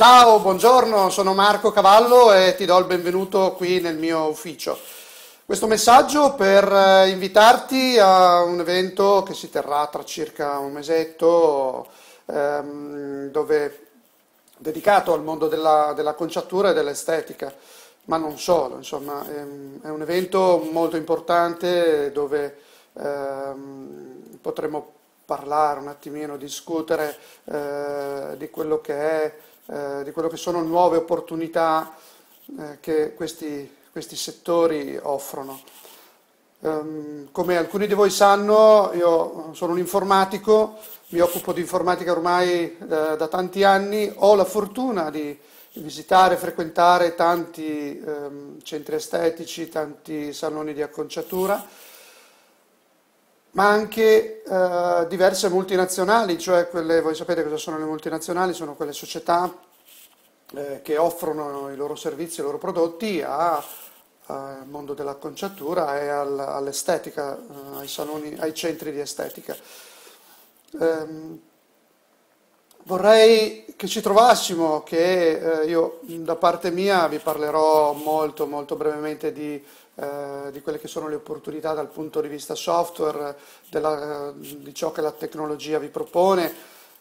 Ciao, buongiorno, sono Marco Cavallo e ti do il benvenuto qui nel mio ufficio. Questo messaggio per eh, invitarti a un evento che si terrà tra circa un mesetto, ehm, dove, dedicato al mondo della, della conciatura e dell'estetica, ma non solo, insomma, è, è un evento molto importante dove ehm, potremo parlare un attimino, discutere eh, di quello che è eh, di quello che sono nuove opportunità eh, che questi, questi, settori offrono. Um, come alcuni di voi sanno, io sono un informatico, mi occupo di informatica ormai da, da tanti anni, ho la fortuna di visitare, frequentare tanti um, centri estetici, tanti saloni di acconciatura ma anche eh, diverse multinazionali, cioè quelle, voi sapete cosa sono le multinazionali, sono quelle società eh, che offrono i loro servizi, i loro prodotti al mondo della conciatura e al, all'estetica, eh, ai, saloni, ai centri di estetica. Ehm, vorrei che ci trovassimo, che eh, io da parte mia vi parlerò molto molto brevemente di eh, di quelle che sono le opportunità dal punto di vista software, della, di ciò che la tecnologia vi propone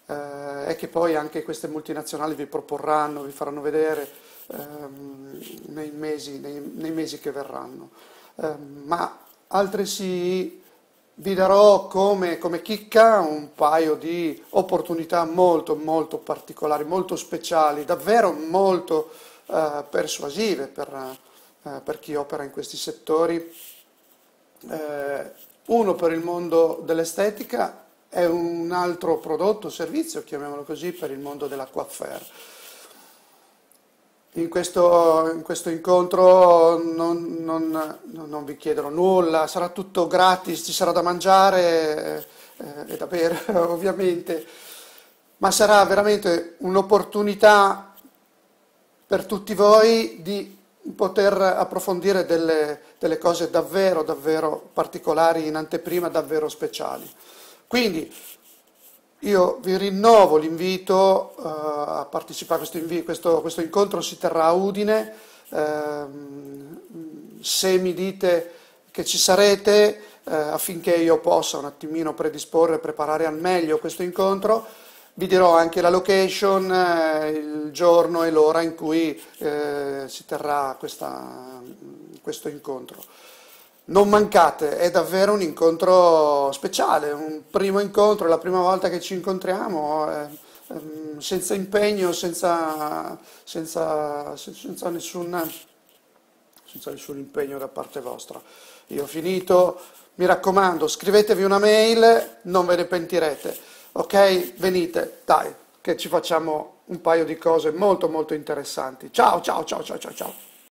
eh, e che poi anche queste multinazionali vi proporranno, vi faranno vedere ehm, nei, mesi, nei, nei, mesi, che verranno. Eh, ma altresì vi darò come, come, chicca un paio di opportunità molto molto particolari, molto speciali, davvero molto eh, persuasive per eh, per chi opera in questi settori. Eh, uno per il mondo dell'estetica e un altro prodotto, servizio, chiamiamolo così, per il mondo della coiffure. In questo, in questo incontro non, non, non, vi chiederò nulla, sarà tutto gratis, ci sarà da mangiare eh, e da bere ovviamente, ma sarà veramente un'opportunità per tutti voi di poter approfondire delle, delle, cose davvero, davvero particolari, in anteprima davvero speciali. Quindi io vi rinnovo l'invito uh, a partecipare a questo, questo, questo, incontro, si terrà a Udine, uh, se mi dite che ci sarete uh, affinché io possa un attimino predisporre e preparare al meglio questo incontro, vi dirò anche la location, eh, il giorno e l'ora in cui eh, si terrà questa, questo incontro. Non mancate, è davvero un incontro speciale, un primo incontro, è la prima volta che ci incontriamo, eh, ehm, senza impegno, senza, senza, senza, nessun, senza nessun impegno da parte vostra. Io ho finito, mi raccomando, scrivetevi una mail, non ve ne pentirete. Ok? Venite, dai, che ci facciamo un paio di cose molto molto interessanti. Ciao, ciao, ciao, ciao, ciao, ciao.